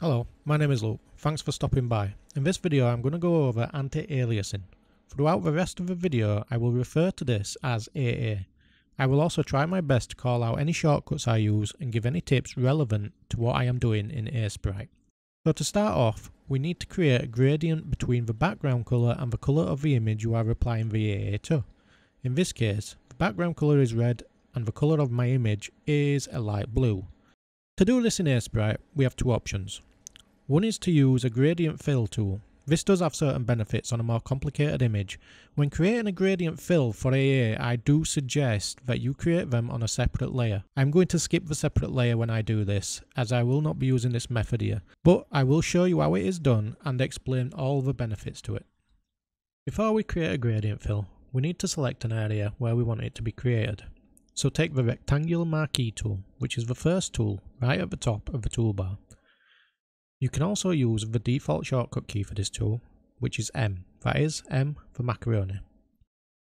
Hello, my name is Luke. Thanks for stopping by. In this video I'm going to go over anti-aliasing. Throughout the rest of the video I will refer to this as AA. I will also try my best to call out any shortcuts I use and give any tips relevant to what I am doing in Aseprite. So to start off, we need to create a gradient between the background colour and the colour of the image you are applying the AA to. In this case, the background colour is red and the colour of my image is a light blue. To do this in Aseprite, we have two options. One is to use a gradient fill tool. This does have certain benefits on a more complicated image. When creating a gradient fill for AA, I do suggest that you create them on a separate layer. I'm going to skip the separate layer when I do this, as I will not be using this method here, but I will show you how it is done and explain all the benefits to it. Before we create a gradient fill, we need to select an area where we want it to be created. So take the rectangular marquee tool, which is the first tool right at the top of the toolbar. You can also use the default shortcut key for this tool, which is M, that is M for macaroni.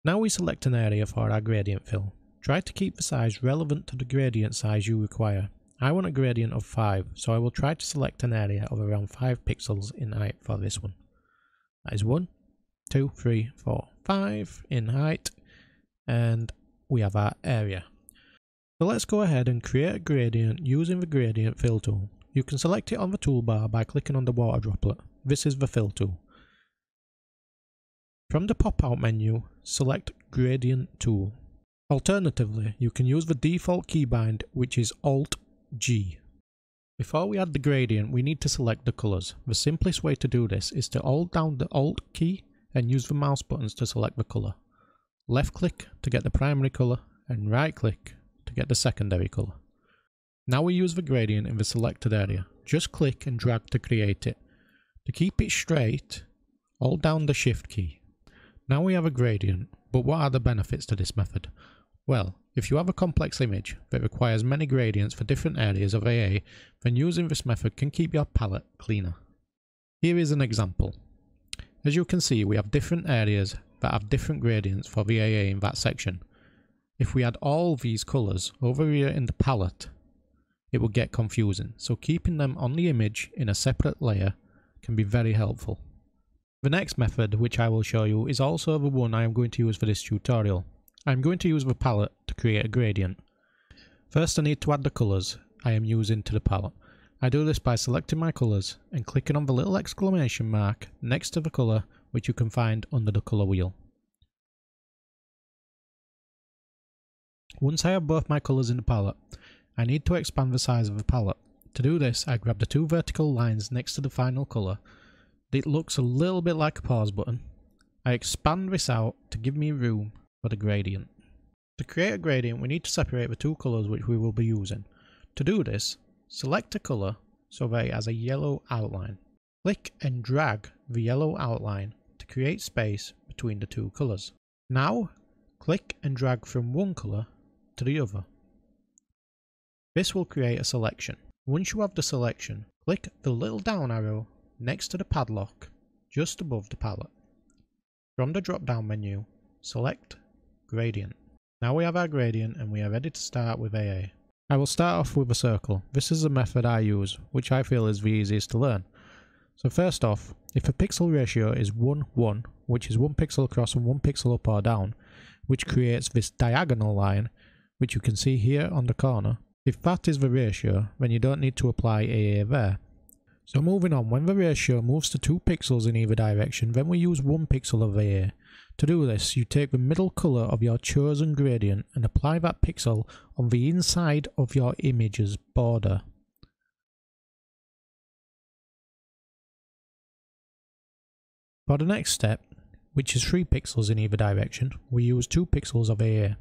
Now we select an area for our gradient fill. Try to keep the size relevant to the gradient size you require. I want a gradient of 5, so I will try to select an area of around 5 pixels in height for this one. That is 1, 2, 3, 4, 5 in height, and we have our area. So let's go ahead and create a gradient using the gradient fill tool. You can select it on the toolbar by clicking on the water droplet. This is the fill tool. From the pop-out menu, select Gradient Tool. Alternatively, you can use the default keybind which is Alt-G. Before we add the gradient, we need to select the colours. The simplest way to do this is to hold down the Alt key and use the mouse buttons to select the colour. Left click to get the primary colour and right click to get the secondary colour. Now we use the gradient in the selected area. Just click and drag to create it. To keep it straight, hold down the shift key. Now we have a gradient, but what are the benefits to this method? Well, if you have a complex image that requires many gradients for different areas of AA, then using this method can keep your palette cleaner. Here is an example. As you can see, we have different areas that have different gradients for the AA in that section. If we add all these colours over here in the palette, it will get confusing, so keeping them on the image in a separate layer can be very helpful. The next method, which I will show you, is also the one I am going to use for this tutorial. I am going to use the palette to create a gradient. First I need to add the colours I am using to the palette. I do this by selecting my colours and clicking on the little exclamation mark next to the colour which you can find under the colour wheel. Once I have both my colours in the palette, I need to expand the size of the palette. To do this, I grab the two vertical lines next to the final colour. It looks a little bit like a pause button. I expand this out to give me room for the gradient. To create a gradient, we need to separate the two colours which we will be using. To do this, select a colour so that it has a yellow outline. Click and drag the yellow outline to create space between the two colours. Now, click and drag from one colour to the other. This will create a selection. Once you have the selection, click the little down arrow next to the padlock just above the palette. From the drop down menu, select Gradient. Now we have our gradient and we are ready to start with AA. I will start off with a circle. This is the method I use, which I feel is the easiest to learn. So first off, if a pixel ratio is 1, 1, which is 1 pixel across and 1 pixel up or down, which creates this diagonal line, which you can see here on the corner, if that is the ratio, then you don't need to apply AA there. So moving on, when the ratio moves to 2 pixels in either direction, then we use 1 pixel of AA. To do this, you take the middle colour of your chosen gradient and apply that pixel on the inside of your image's border. For the next step, which is 3 pixels in either direction, we use 2 pixels of AA.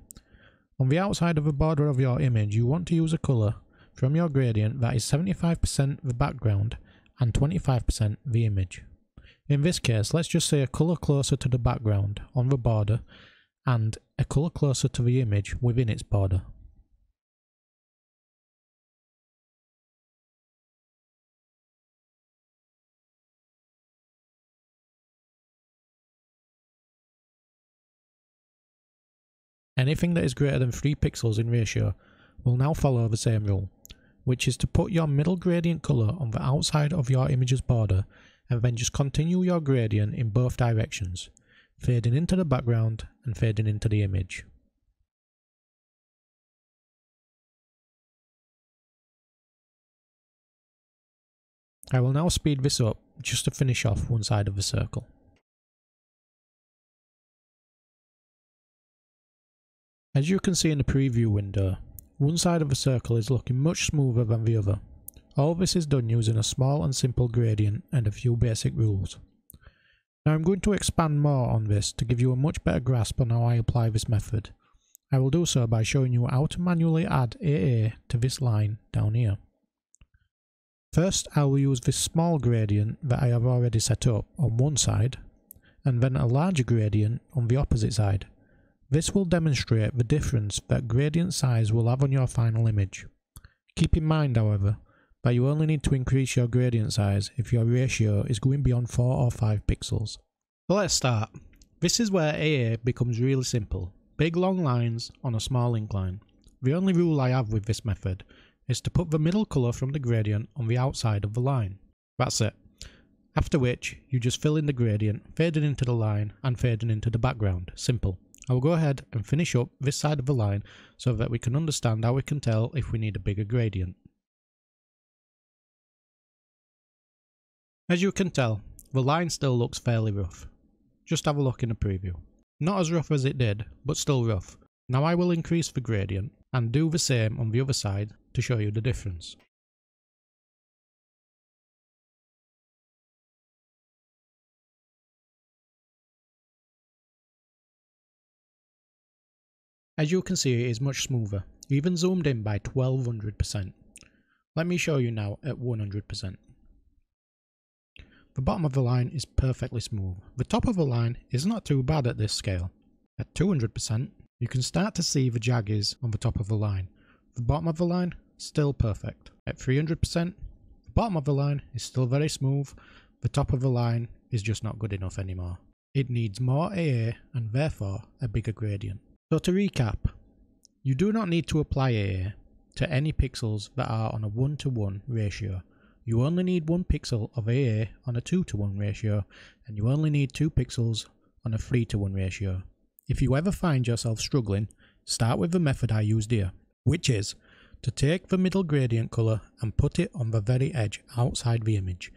On the outside of the border of your image, you want to use a colour from your gradient that is 75% the background and 25% the image. In this case, let's just say a colour closer to the background on the border and a colour closer to the image within its border. Anything that is greater than 3 pixels in ratio will now follow the same rule. which is to put your middle gradient colour on the outside of your image's border and then just continue your gradient in both directions, fading into the background and fading into the image. I will now speed this up just to finish off one side of the circle. As you can see in the preview window, one side of the circle is looking much smoother than the other. All this is done using a small and simple gradient and a few basic rules. Now I'm going to expand more on this to give you a much better grasp on how I apply this method. I will do so by showing you how to manually add AA to this line down here. First I will use this small gradient that I have already set up on one side and then a larger gradient on the opposite side. This will demonstrate the difference that gradient size will have on your final image. Keep in mind however that you only need to increase your gradient size if your ratio is going beyond 4 or 5 pixels. So let's start. This is where AA becomes really simple. Big long lines on a small incline. The only rule I have with this method is to put the middle colour from the gradient on the outside of the line. That's it. After which, you just fill in the gradient, fading into the line and fading into the background. Simple. I will go ahead and finish up this side of the line so that we can understand how we can tell if we need a bigger gradient. As you can tell, the line still looks fairly rough. Just have a look in the preview. Not as rough as it did, but still rough. Now I will increase the gradient and do the same on the other side to show you the difference. As you can see it is much smoother, even zoomed in by 1200%. Let me show you now at 100%. The bottom of the line is perfectly smooth. The top of the line is not too bad at this scale. At 200%, you can start to see the jaggers on the top of the line. The bottom of the line still perfect. At 300%, the bottom of the line is still very smooth, the top of the line is just not good enough anymore. It needs more AA and therefore a bigger gradient. So to recap, you do not need to apply AA to any pixels that are on a 1 to 1 ratio. You only need 1 pixel of AA on a 2 to 1 ratio and you only need 2 pixels on a 3 to 1 ratio. If you ever find yourself struggling, start with the method I used here, which is to take the middle gradient colour and put it on the very edge outside the image,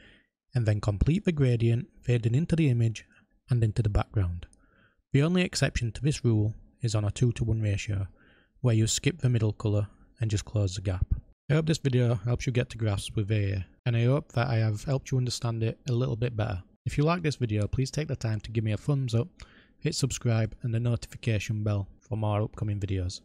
and then complete the gradient fading into the image and into the background. The only exception to this rule is on a 2 to 1 ratio, where you skip the middle colour and just close the gap. I hope this video helps you get to grasp with AA, and I hope that I have helped you understand it a little bit better. If you like this video, please take the time to give me a thumbs up, hit subscribe and the notification bell for more upcoming videos.